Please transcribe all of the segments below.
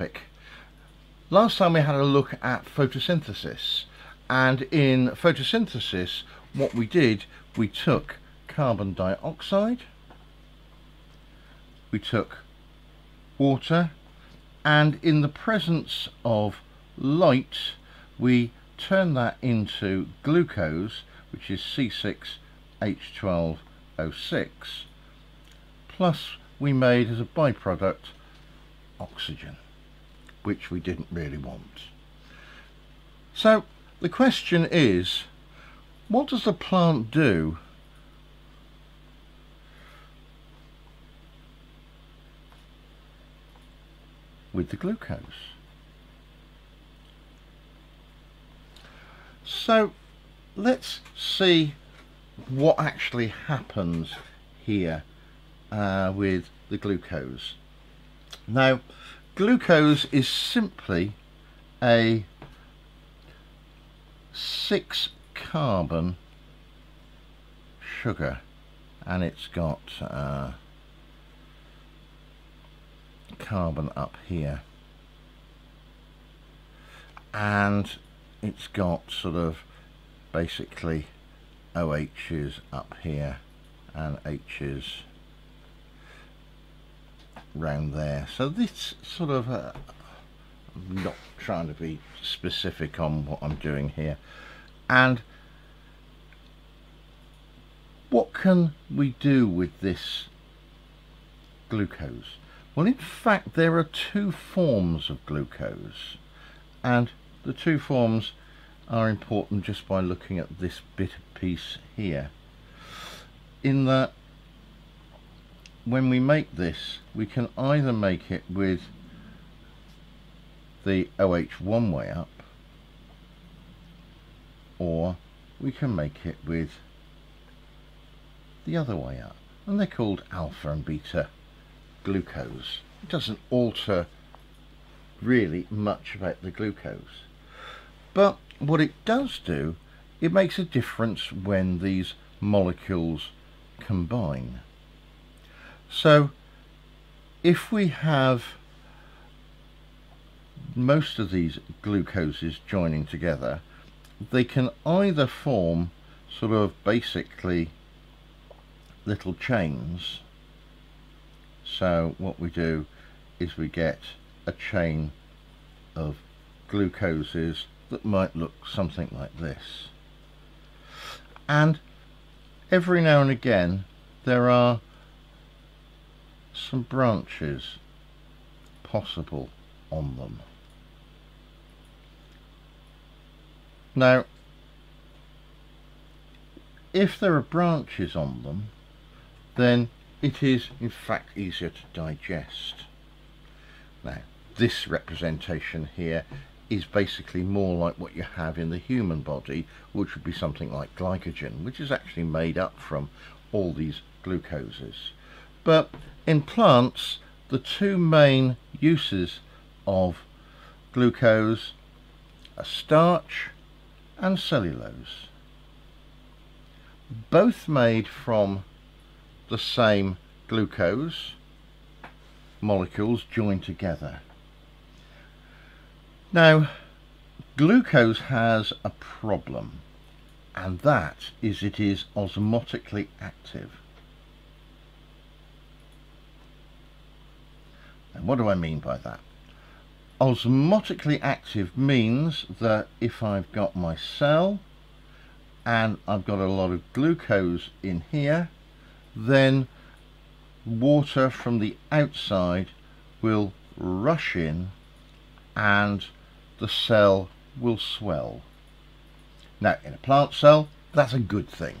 topic. Last time we had a look at photosynthesis and in photosynthesis what we did we took carbon dioxide we took water and in the presence of light we turn that into glucose which is C6H12O6 plus we made as a byproduct oxygen which we didn't really want. So the question is what does the plant do with the glucose? So let's see what actually happens here uh, with the glucose. Now glucose is simply a six carbon sugar and it's got uh, carbon up here. And it's got sort of basically OH's up here and H's round there. So this sort of uh, I'm not trying to be specific on what I'm doing here. And what can we do with this glucose? Well in fact there are two forms of glucose. And the two forms are important just by looking at this bit of piece here. In that when we make this we can either make it with the OH one way up or we can make it with the other way up. And they're called alpha and beta glucose. It doesn't alter really much about the glucose. But what it does do it makes a difference when these molecules combine so if we have most of these glucoses joining together they can either form sort of basically little chains. So what we do is we get a chain of glucoses that might look something like this. And every now and again there are some branches possible on them. Now, if there are branches on them, then it is in fact easier to digest. Now, this representation here is basically more like what you have in the human body, which would be something like glycogen, which is actually made up from all these glucoses. But in plants, the two main uses of glucose are starch and cellulose. Both made from the same glucose molecules joined together. Now, glucose has a problem, and that is it is osmotically active. And what do I mean by that? Osmotically active means that if I've got my cell and I've got a lot of glucose in here, then water from the outside will rush in and the cell will swell. Now, in a plant cell, that's a good thing.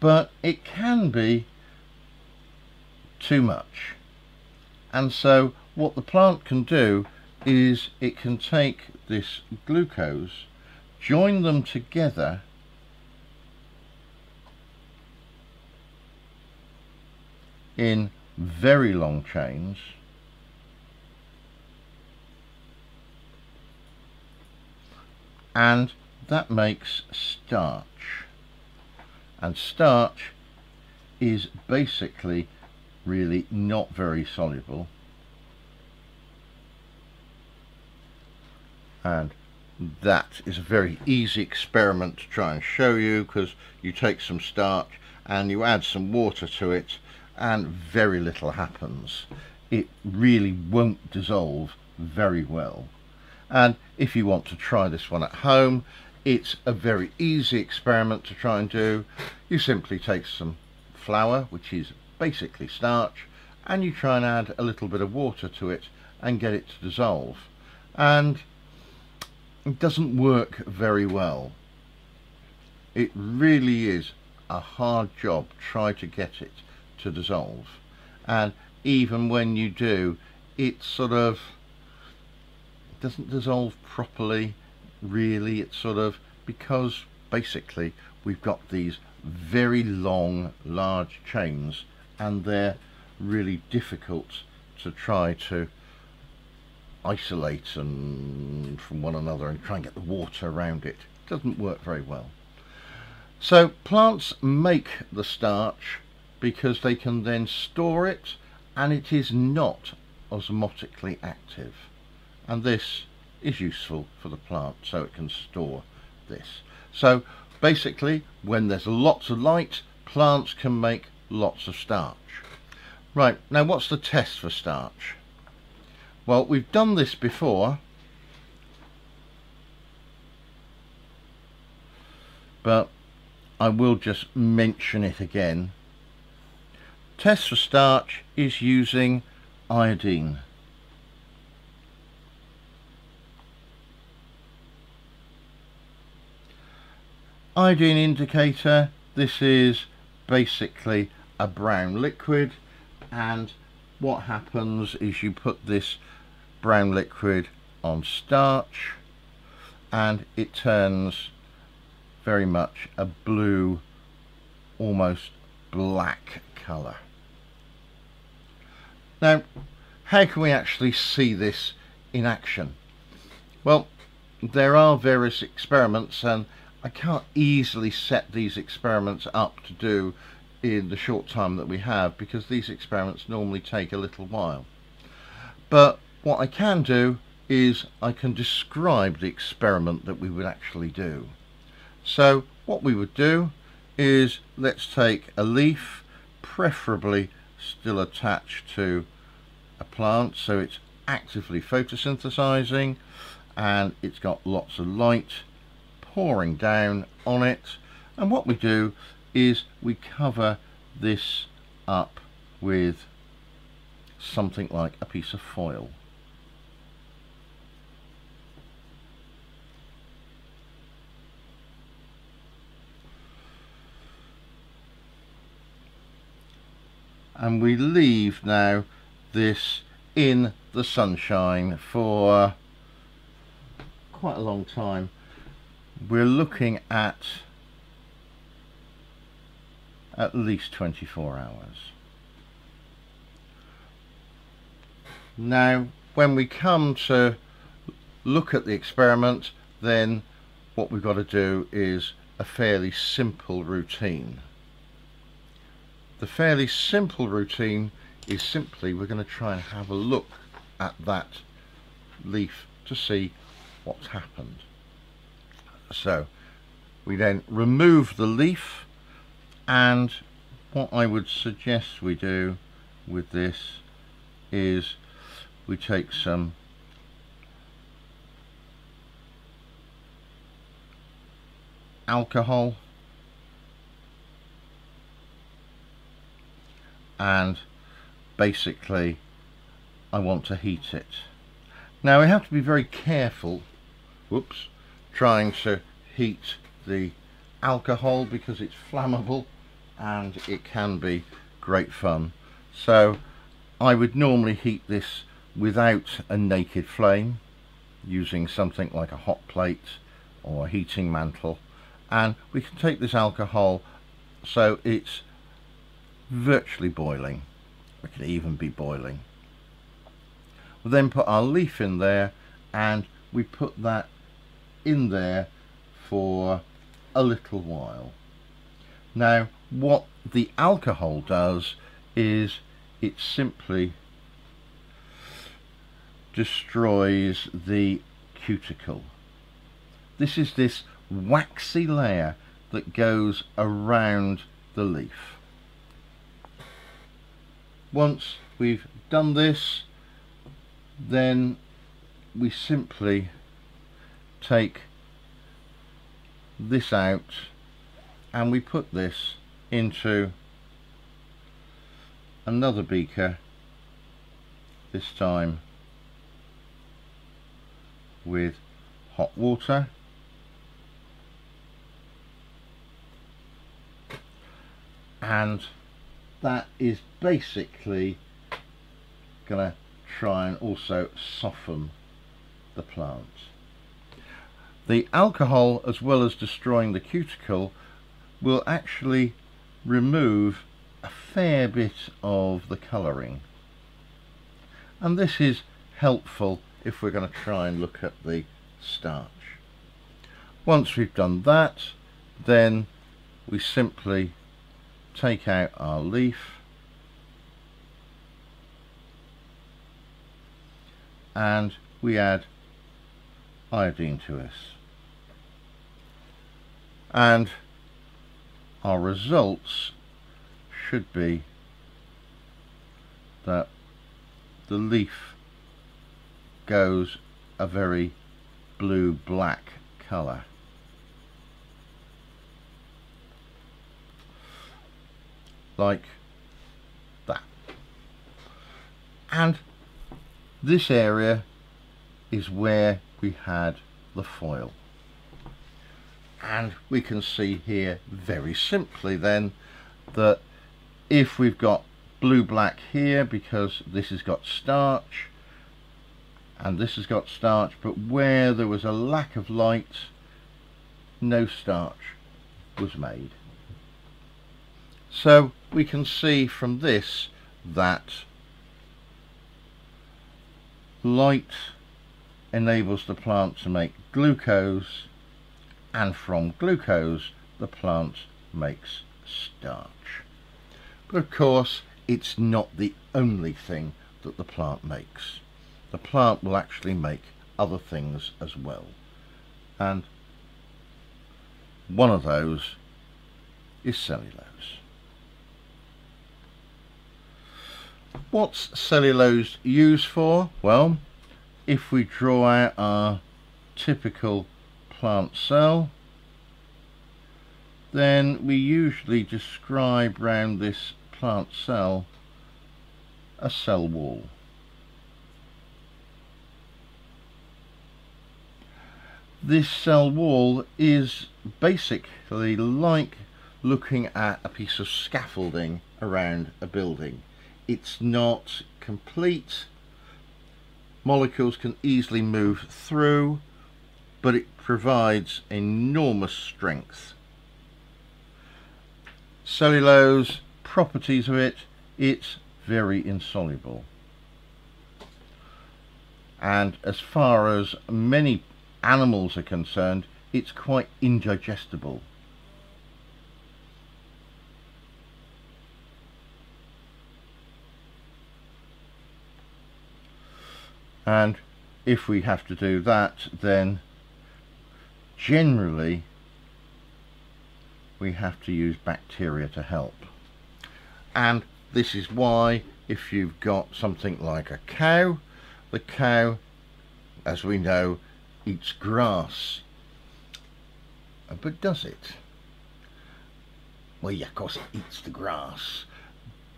But it can be too much and so what the plant can do is it can take this glucose join them together in very long chains and that makes starch. And starch is basically really not very soluble. And that is a very easy experiment to try and show you because you take some starch and you add some water to it and very little happens. It really won't dissolve very well. And if you want to try this one at home it's a very easy experiment to try and do. You simply take some flour which is basically starch and you try and add a little bit of water to it and get it to dissolve. And it doesn't work very well. It really is a hard job try to get it to dissolve. And even when you do it sort of doesn't dissolve properly really. It's sort of because basically we've got these very long large chains and they're really difficult to try to isolate and from one another and try and get the water around it. it doesn't work very well. So plants make the starch because they can then store it and it is not osmotically active. And this is useful for the plant so it can store this. So basically when there's lots of light plants can make lots of starch. Right now what's the test for starch? Well we've done this before. But I will just mention it again. Test for starch is using iodine. Iodine indicator this is basically a brown liquid and what happens is you put this brown liquid on starch and it turns very much a blue almost black colour now how can we actually see this in action? Well there are various experiments and I can't easily set these experiments up to do in the short time that we have because these experiments normally take a little while. But what I can do is I can describe the experiment that we would actually do. So what we would do is let's take a leaf, preferably still attached to a plant so it's actively photosynthesizing and it's got lots of light pouring down on it and what we do is we cover this up with something like a piece of foil. And we leave now this in the sunshine for quite a long time. We're looking at at least 24 hours. Now when we come to look at the experiment then what we've got to do is a fairly simple routine. The fairly simple routine is simply we're going to try and have a look at that leaf to see what's happened. So we then remove the leaf and what I would suggest we do with this is we take some alcohol and basically I want to heat it. Now we have to be very careful whoops trying to heat the alcohol because it's flammable and it can be great fun. So I would normally heat this without a naked flame using something like a hot plate or a heating mantle. And we can take this alcohol so it's virtually boiling. It can even be boiling. We'll then put our leaf in there and we put that in there for a little while. Now what the alcohol does is it simply destroys the cuticle. This is this waxy layer that goes around the leaf. Once we've done this then we simply take this out and we put this into another beaker this time with hot water and that is basically gonna try and also soften the plant. The alcohol as well as destroying the cuticle will actually remove a fair bit of the colouring and this is helpful if we're going to try and look at the starch. Once we've done that then we simply take out our leaf and we add iodine to this and our results should be that the leaf goes a very blue black colour like that. And this area is where we had the foil and we can see here very simply then that if we've got blue black here because this has got starch and this has got starch but where there was a lack of light no starch was made. So we can see from this that light enables the plant to make glucose and from glucose the plant makes starch. But of course it's not the only thing that the plant makes. The plant will actually make other things as well. And one of those is cellulose. What's cellulose used for? Well, if we draw out our typical plant cell, then we usually describe around this plant cell a cell wall. This cell wall is basically like looking at a piece of scaffolding around a building. It's not complete. Molecules can easily move through but it provides enormous strength. Cellulose properties of it it's very insoluble. And as far as many animals are concerned it's quite indigestible. And if we have to do that then generally we have to use bacteria to help and this is why if you've got something like a cow the cow as we know eats grass uh, but does it well yeah of course it eats the grass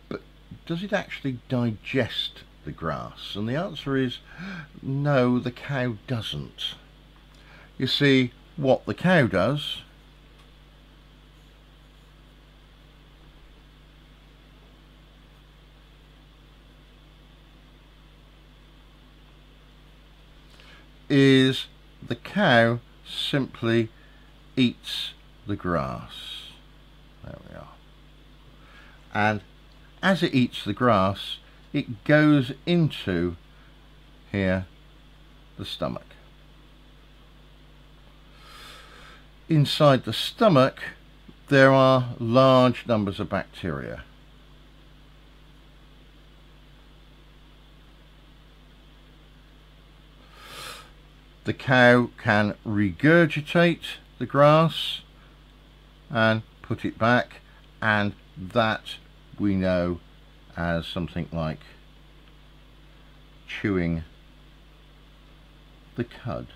but does it actually digest the grass? And the answer is no, the cow doesn't. You see, what the cow does is the cow simply eats the grass. There we are. And as it eats the grass, it goes into here the stomach inside the stomach there are large numbers of bacteria the cow can regurgitate the grass and put it back and that we know as something like chewing the cud.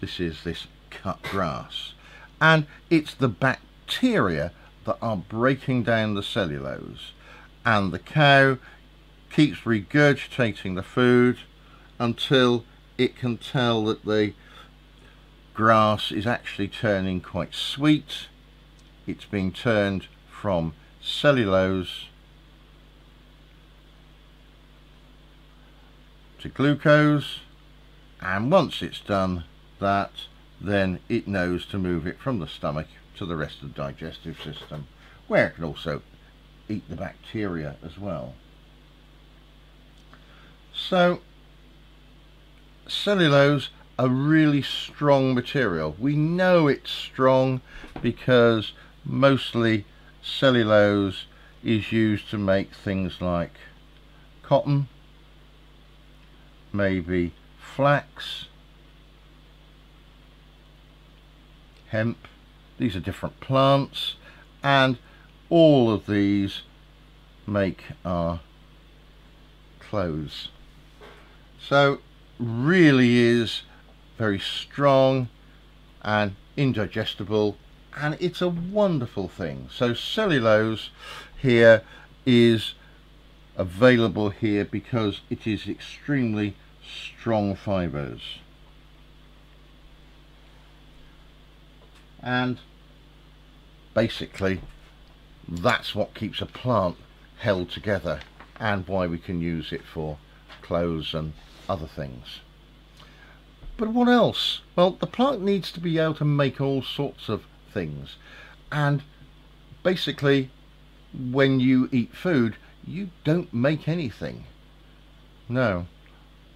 This is this cut grass. And it's the bacteria that are breaking down the cellulose. And the cow keeps regurgitating the food until it can tell that the grass is actually turning quite sweet. It's being turned from cellulose to glucose. And once it's done that then it knows to move it from the stomach to the rest of the digestive system where it can also eat the bacteria as well. So cellulose a really strong material. We know it's strong because mostly cellulose is used to make things like cotton, maybe flax, hemp. These are different plants and all of these make our clothes. So really is very strong and indigestible and it's a wonderful thing. So cellulose here is available here because it is extremely strong fibers. And basically that's what keeps a plant held together and why we can use it for clothes and other things. But what else? Well, the plant needs to be able to make all sorts of things. And basically, when you eat food, you don't make anything. No,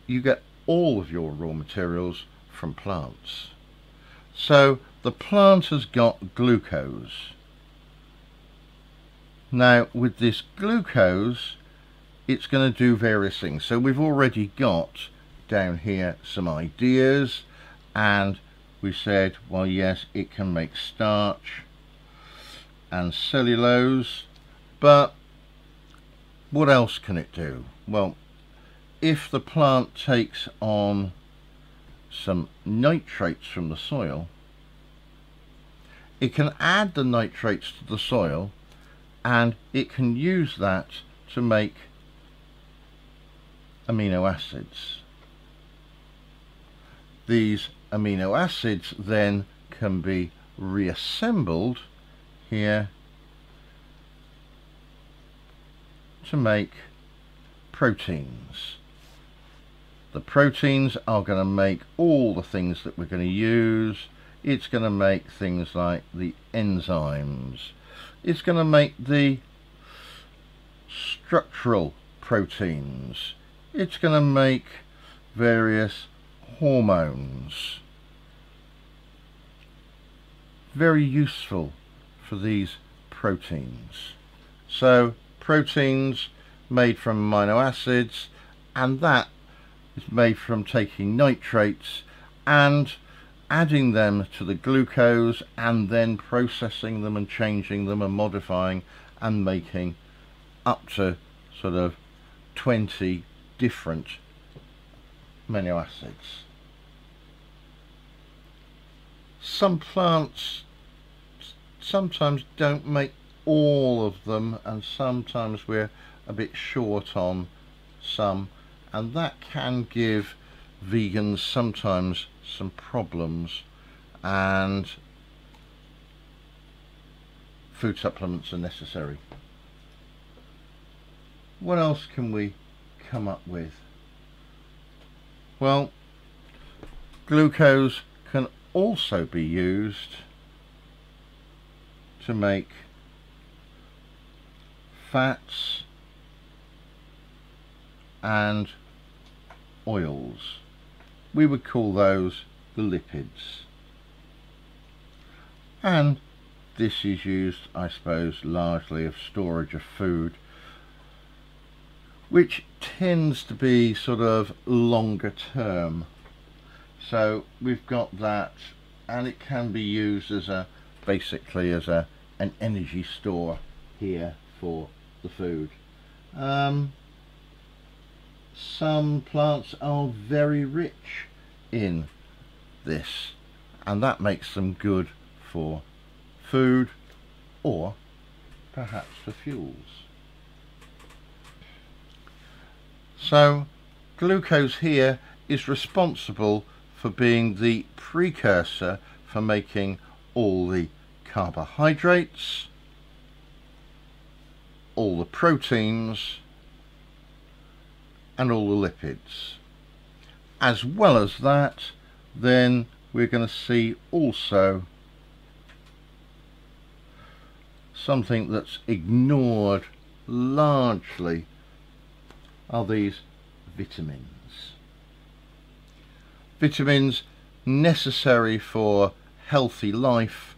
you get all of your raw materials from plants. So the plant has got glucose. Now with this glucose, it's going to do various things. So we've already got down here some ideas and we said well yes it can make starch and cellulose but what else can it do well if the plant takes on some nitrates from the soil it can add the nitrates to the soil and it can use that to make amino acids these amino acids then can be reassembled here to make proteins. The proteins are going to make all the things that we're going to use. It's going to make things like the enzymes. It's going to make the structural proteins. It's going to make various hormones. Very useful for these proteins. So proteins made from amino acids and that is made from taking nitrates and adding them to the glucose and then processing them and changing them and modifying and making up to sort of 20 different amino acids. Some plants sometimes don't make all of them and sometimes we're a bit short on some and that can give vegans sometimes some problems and food supplements are necessary. What else can we come up with? Well, glucose can also be used to make fats and oils. We would call those the lipids. And this is used, I suppose, largely of storage of food which tends to be sort of longer term so we've got that and it can be used as a basically as a an energy store here for the food um, some plants are very rich in this and that makes them good for food or perhaps for fuels. So glucose here is responsible for being the precursor for making all the carbohydrates, all the proteins and all the lipids. As well as that, then we're going to see also something that's ignored largely are these vitamins. Vitamins necessary for healthy life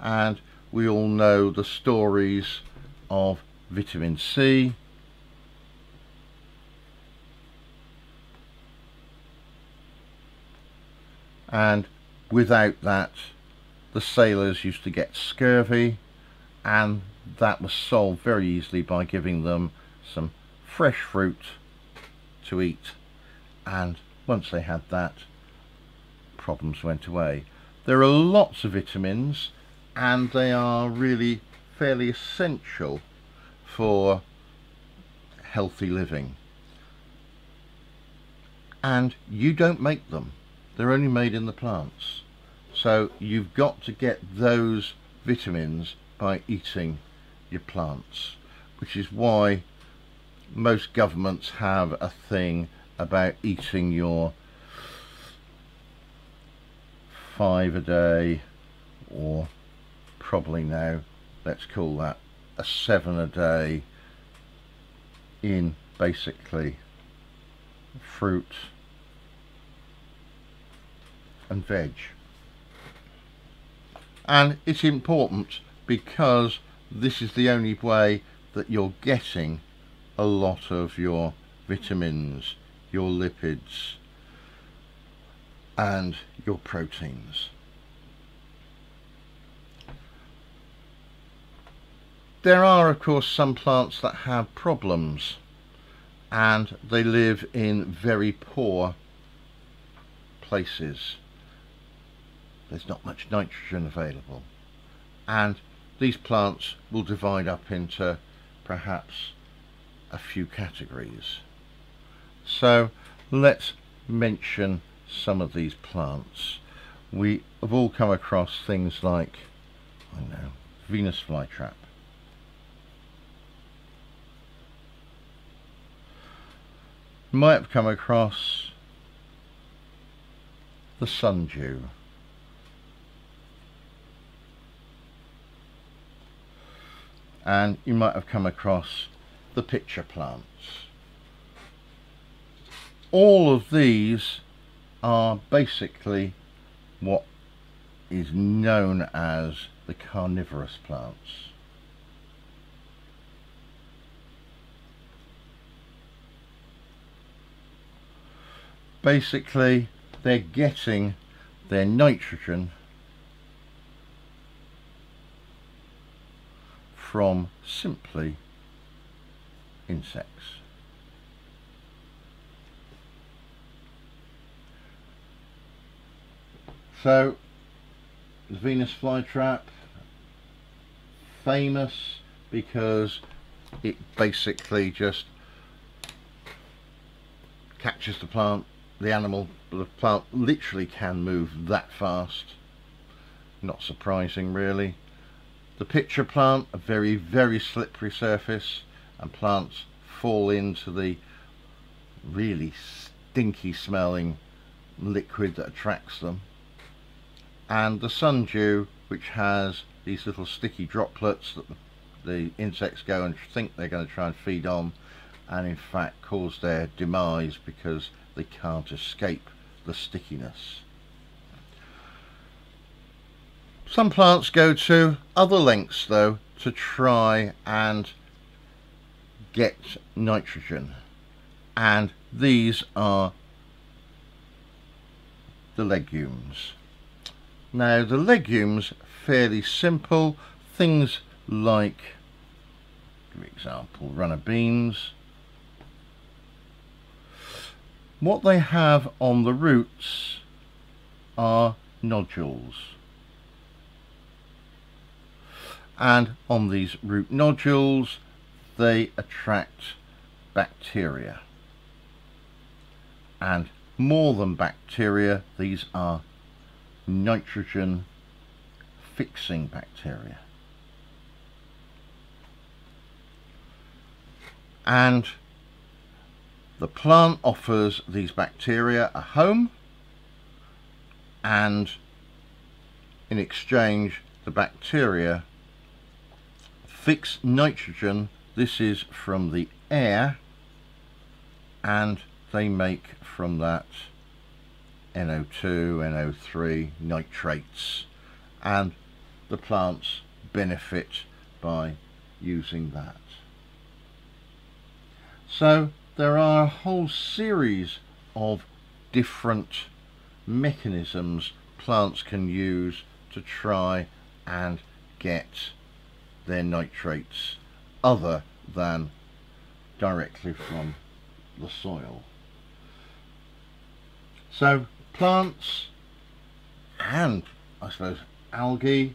and we all know the stories of vitamin C and without that the sailors used to get scurvy and that was solved very easily by giving them some fresh fruit to eat. And once they had that problems went away. There are lots of vitamins and they are really fairly essential for healthy living. And you don't make them they're only made in the plants. So you've got to get those vitamins by eating your plants which is why most governments have a thing about eating your five a day or probably now let's call that a seven a day in basically fruit and veg. And it's important because this is the only way that you're getting a lot of your vitamins your lipids and your proteins. There are of course some plants that have problems and they live in very poor places there's not much nitrogen available. And these plants will divide up into perhaps a few categories. So let's mention some of these plants. We have all come across things like I know Venus flytrap. Might have come across the sundew and you might have come across the pitcher plants. All of these are basically what is known as the carnivorous plants. Basically, they're getting their nitrogen from simply insects. So the Venus flytrap famous because it basically just catches the plant the animal the plant literally can move that fast not surprising really the pitcher plant, a very, very slippery surface and plants fall into the really stinky smelling liquid that attracts them. And the sundew, which has these little sticky droplets that the insects go and think they're going to try and feed on and in fact cause their demise because they can't escape the stickiness. Some plants go to other lengths though to try and get nitrogen and these are the legumes. Now the legumes, fairly simple, things like, for example, runner beans. What they have on the roots are nodules. And on these root nodules, they attract bacteria. And more than bacteria, these are nitrogen fixing bacteria. And the plant offers these bacteria a home and in exchange the bacteria fix nitrogen this is from the air and they make from that NO2, NO3, nitrates and the plants benefit by using that. So there are a whole series of different mechanisms plants can use to try and get their nitrates other than directly from the soil. So plants and I suppose algae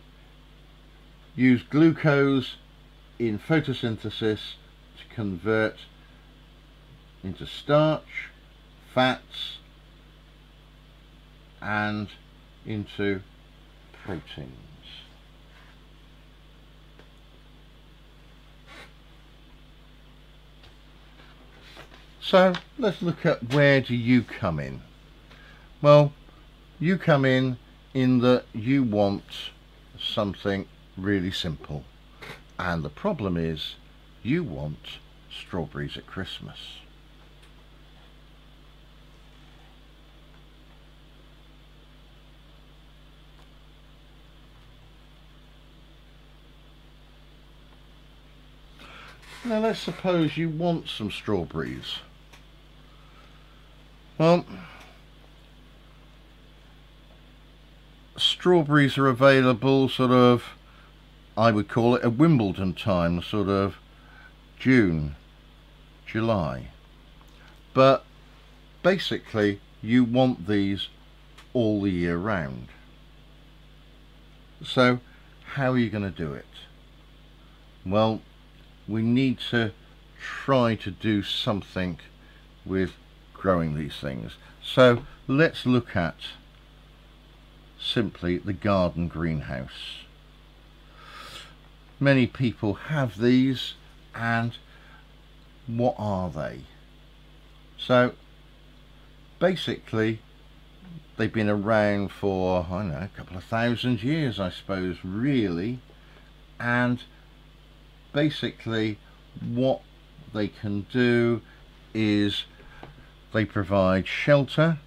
use glucose in photosynthesis to convert into starch, fats and into proteins. So let's look at where do you come in. Well, you come in in that you want something really simple. And the problem is you want strawberries at Christmas. Now let's suppose you want some strawberries. Well, strawberries are available sort of, I would call it a Wimbledon time, sort of June, July. But basically you want these all the year round. So how are you going to do it? Well, we need to try to do something with growing these things. So let's look at simply the garden greenhouse. Many people have these and what are they? So basically they've been around for I don't know a couple of thousand years I suppose really and basically what they can do is they provide shelter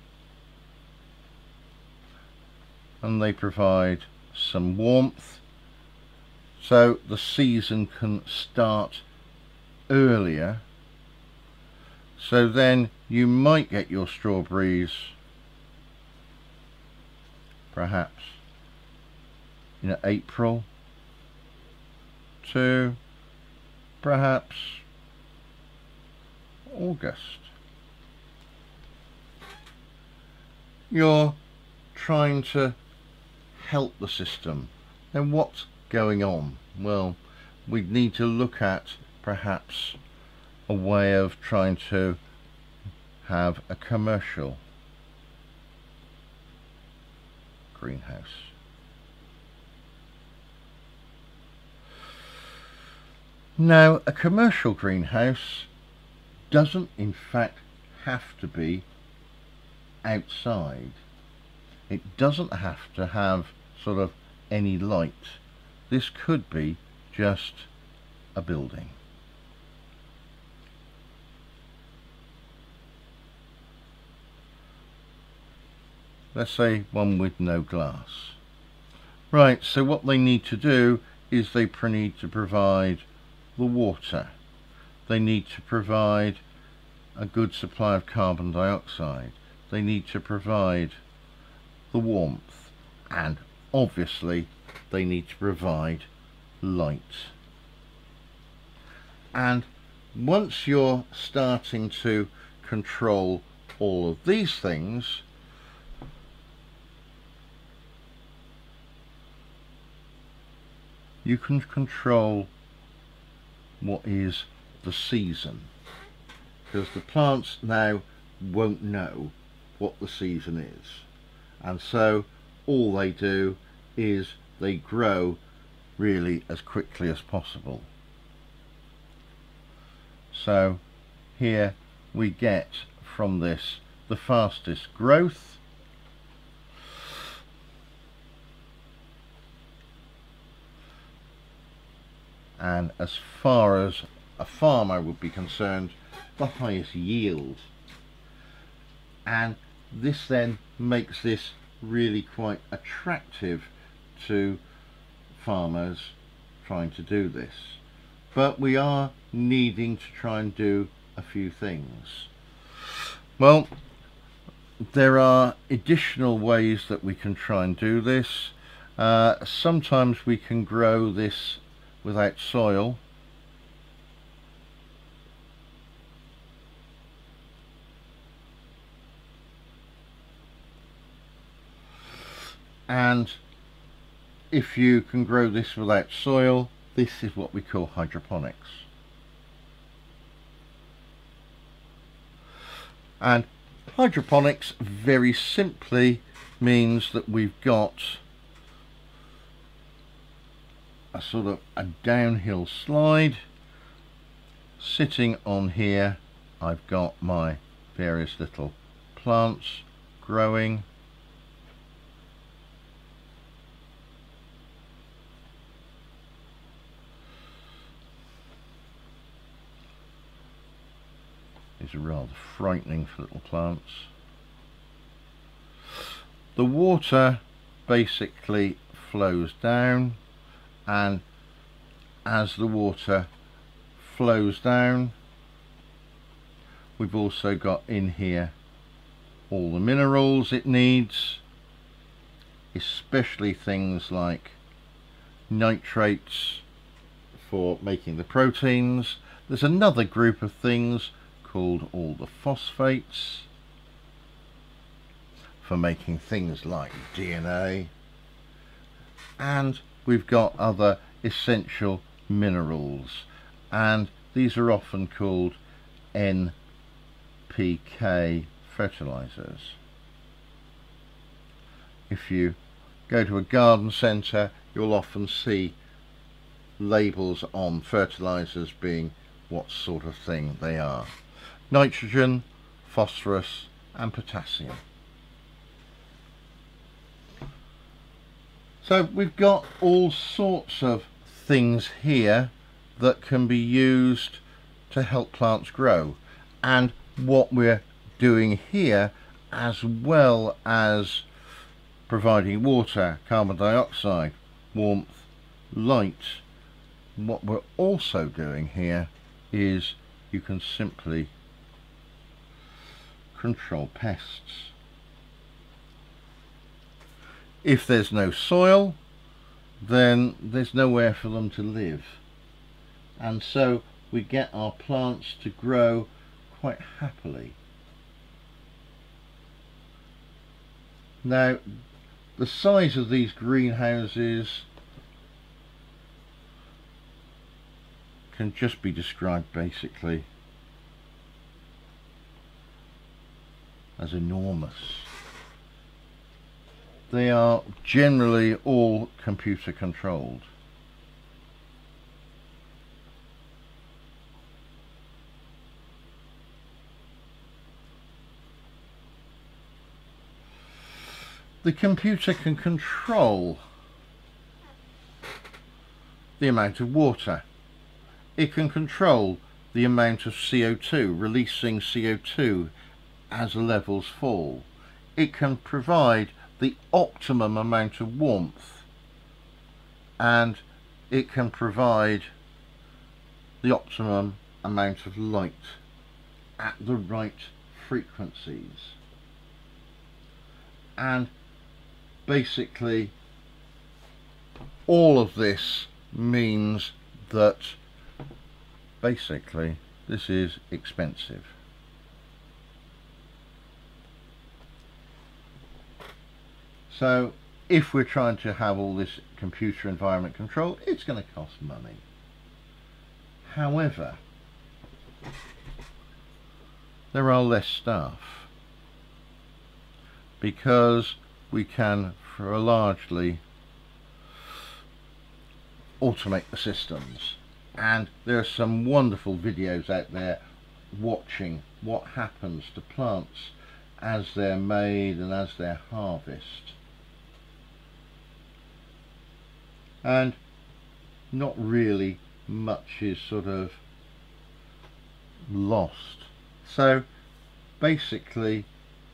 and they provide some warmth. So the season can start earlier. So then you might get your strawberries perhaps in April to perhaps August you're trying to help the system. Then what's going on? Well we need to look at perhaps a way of trying to have a commercial greenhouse. Now a commercial greenhouse doesn't in fact have to be outside it doesn't have to have sort of any light. This could be just a building. Let's say one with no glass. Right, so what they need to do is they need to provide the water. They need to provide a good supply of carbon dioxide. They need to provide the warmth and obviously they need to provide light. And once you're starting to control all of these things you can control what is the season. Because the plants now won't know what the season is. And so all they do is they grow really as quickly as possible. So here we get from this the fastest growth. And as far as a farmer would be concerned the highest yield. And this then makes this really quite attractive to farmers trying to do this. But we are needing to try and do a few things. Well there are additional ways that we can try and do this. Uh, sometimes we can grow this without soil and if you can grow this without soil this is what we call hydroponics. And hydroponics very simply means that we've got a sort of a downhill slide. Sitting on here I've got my various little plants growing is rather frightening for little plants. The water basically flows down and as the water flows down we've also got in here all the minerals it needs especially things like nitrates for making the proteins there's another group of things called all the phosphates for making things like DNA and we've got other essential minerals. And these are often called NPK fertilizers. If you go to a garden centre you'll often see labels on fertilizers being what sort of thing they are nitrogen, phosphorus and potassium. So we've got all sorts of things here that can be used to help plants grow and what we're doing here as well as providing water, carbon dioxide, warmth, light what we're also doing here is you can simply control pests. If there's no soil, then there's nowhere for them to live. And so we get our plants to grow quite happily. Now, the size of these greenhouses can just be described basically as enormous. They are generally all computer controlled. The computer can control the amount of water. It can control the amount of CO2, releasing CO2 as levels fall. It can provide the optimum amount of warmth and it can provide the optimum amount of light at the right frequencies and basically all of this means that basically this is expensive. So if we're trying to have all this computer environment control, it's going to cost money. However, there are less staff. Because we can for largely automate the systems. And there are some wonderful videos out there watching what happens to plants as they're made and as they're harvested and not really much is sort of lost. So basically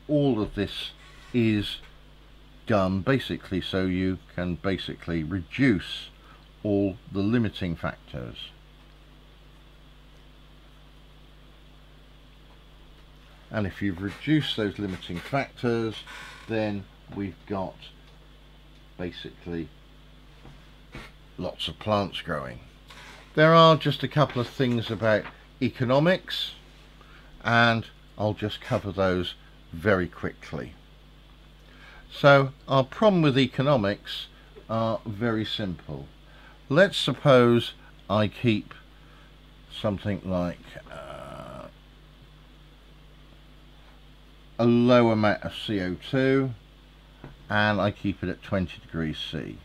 all of this is done basically so you can basically reduce all the limiting factors. And if you've reduced those limiting factors then we've got basically lots of plants growing. There are just a couple of things about economics and I'll just cover those very quickly. So our problem with economics are very simple. Let's suppose I keep something like uh, a low amount of CO2 and I keep it at 20 degrees C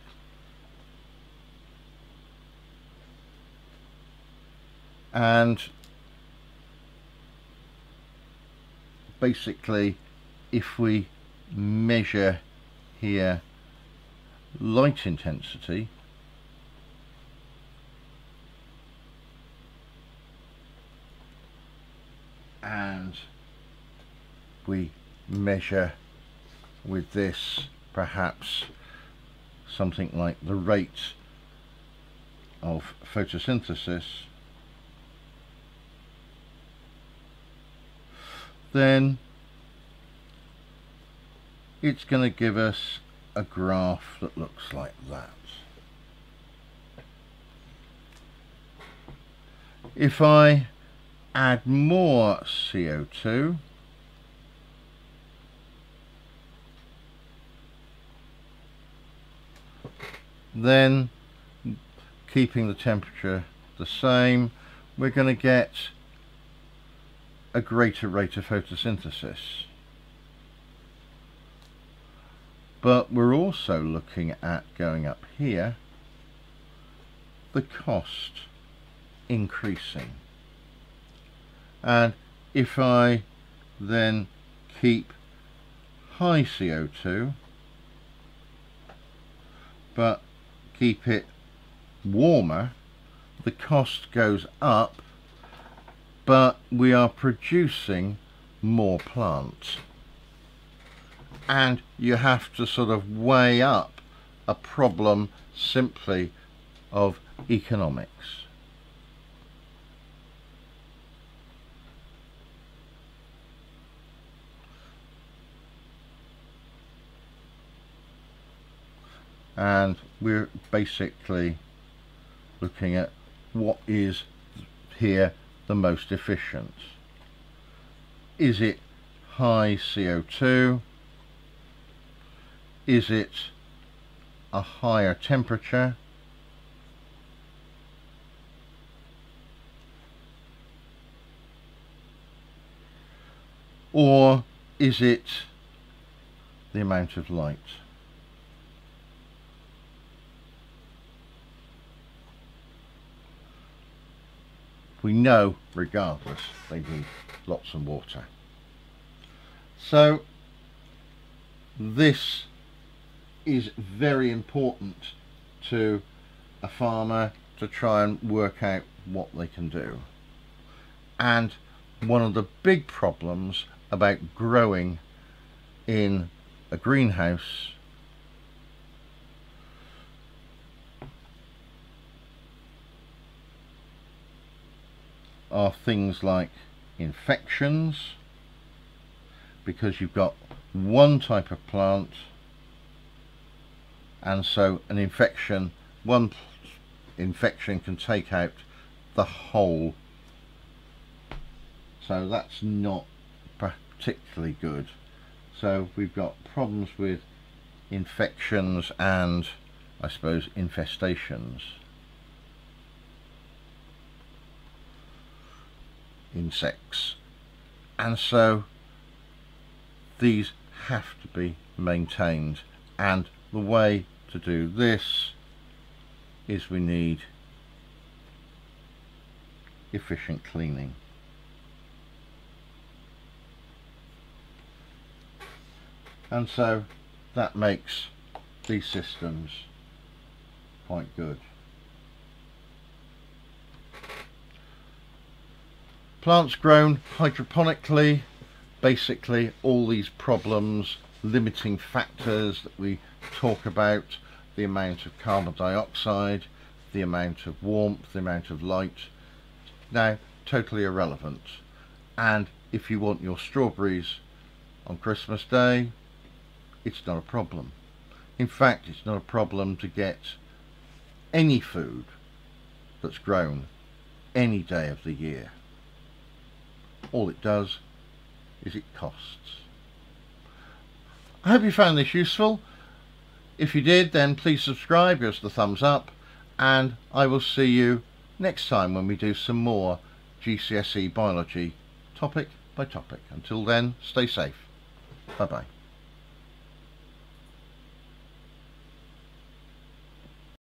and basically if we measure here light intensity and we measure with this perhaps something like the rate of photosynthesis then it's going to give us a graph that looks like that. If I add more CO2 then keeping the temperature the same we're going to get a greater rate of photosynthesis. But we're also looking at going up here the cost increasing. And if I then keep high CO2 but keep it warmer the cost goes up but we are producing more plants and you have to sort of weigh up a problem simply of economics. and we're basically looking at what is here the most efficient. Is it high CO2 is it a higher temperature? Or is it the amount of light we know regardless they need lots of water so this is very important to a farmer to try and work out what they can do. And one of the big problems about growing in a greenhouse are things like infections because you've got one type of plant and so an infection one infection can take out the whole. So that's not particularly good. So we've got problems with infections and I suppose infestations insects. And so these have to be maintained. And the way to do this is we need efficient cleaning. And so that makes these systems quite good plants grown hydroponically basically all these problems limiting factors that we talk about the amount of carbon dioxide the amount of warmth the amount of light. Now totally irrelevant. And if you want your strawberries on Christmas day it's not a problem. In fact it's not a problem to get any food that's grown any day of the year all it does is it costs. I hope you found this useful. If you did then please subscribe, give us the thumbs up and I will see you next time when we do some more GCSE biology topic by topic. Until then stay safe. Bye bye.